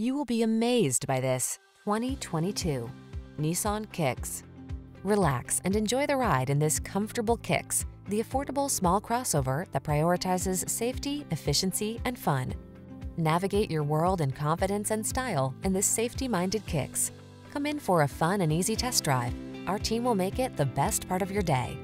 You will be amazed by this 2022 Nissan Kicks. Relax and enjoy the ride in this comfortable Kicks, the affordable small crossover that prioritizes safety, efficiency, and fun. Navigate your world in confidence and style in this safety-minded Kicks. Come in for a fun and easy test drive. Our team will make it the best part of your day.